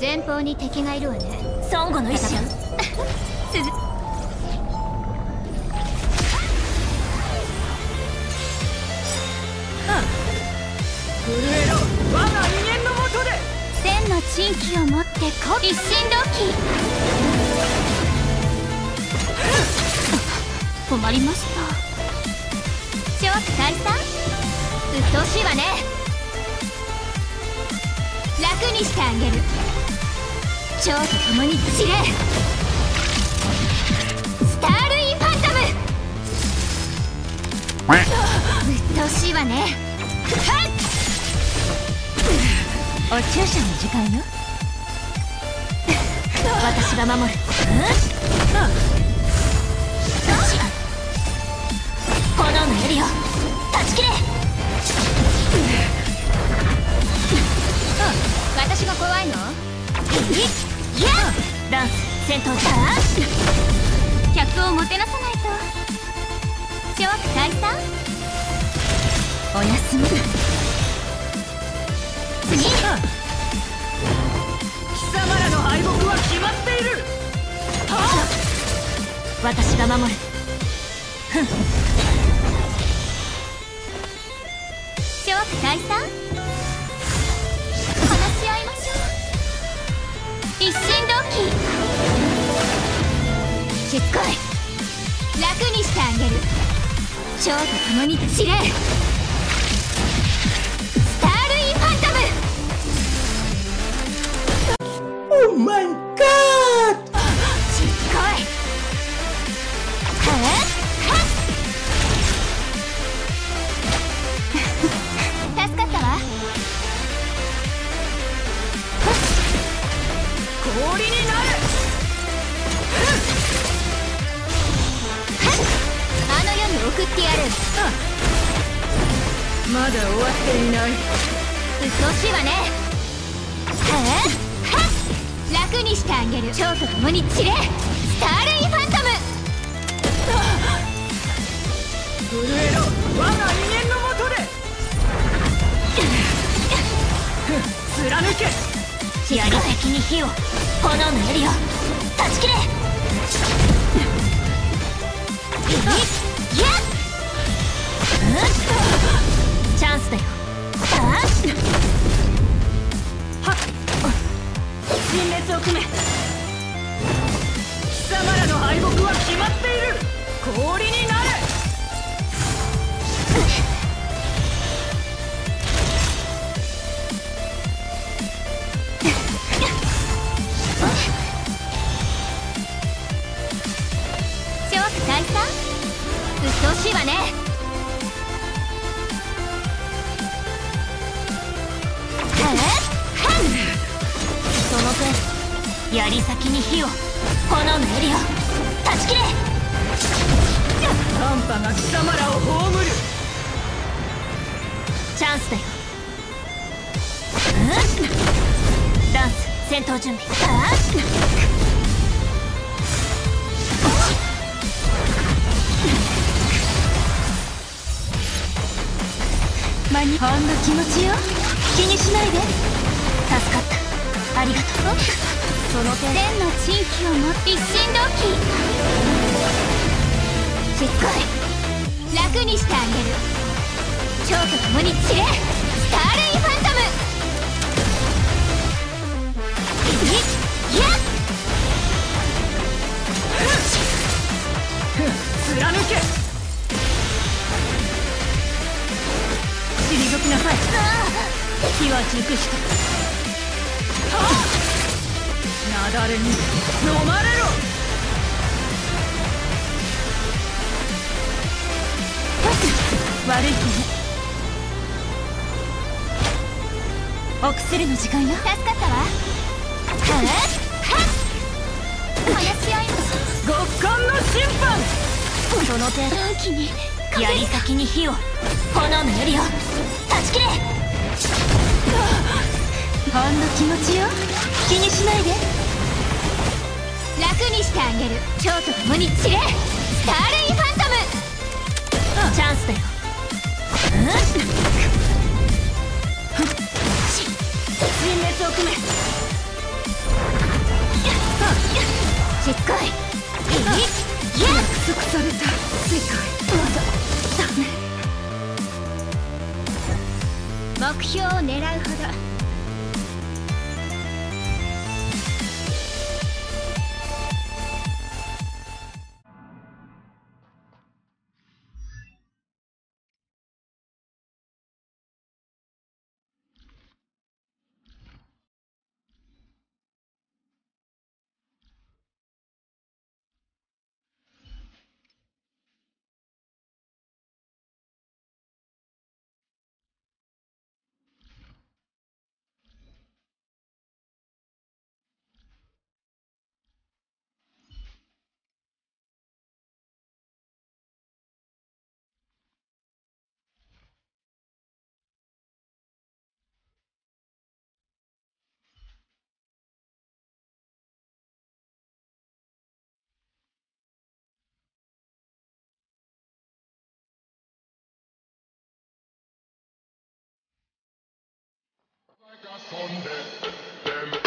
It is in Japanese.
前方に敵がいるわね。孫悟の一瞬 えろ我が威厳のもとで。千の珍奇を持ってこ一心同期。困りました。諸悪退散。鬱陶しいわね。楽にしてあげる。蝶と共に散れ。スタールインファントム。鬱陶しいわね。はっお注射の時間よ。私が守る。炎の槍を。断ち切れ。私が怖いの？いや。ダンス戦闘時客をもてなさないと。諸悪退散おやすみ。私が守る。諸悪退散話し合いましょう。一心同期。しつこい。楽にしてあげる。蝶と共に散れ。まだ終わっていない。鬱陶しいわね。はっはっ楽にしてあげる。蝶と共に散れ。スタールインファントム。震えろ。我が威厳のもとで。貫け。槍先に火を炎の槍を。断陳列を組め貴様らの敗北は決まっている。氷になる槍先に火を。炎の槍を断ち切れ。寒波が貴様らを葬る。チャンスだよ。ダンス戦闘準備。間にほんの気持ちよ。気にしないで。助かった。ありがとうその手千の珍奇を持って一心同期しつこい楽にしてあげる。蝶と共に散れスタールインファントム。やっ貫け退きなさい火は熟した雪崩に飲まれろ。悪い子ね。お薬の時間よ。助かったわ。はっ？はっ話し合極寒の審判。その程度短期に。槍先に火を。炎の槍を。断ち切れ。ほんの気持ちよ。気にしないで楽にしてあげる蝶と共に散れスターレインファントム。チャンスだよ。陣列を組め。しつこい。約束された世界。目標を狙うほど Sonde,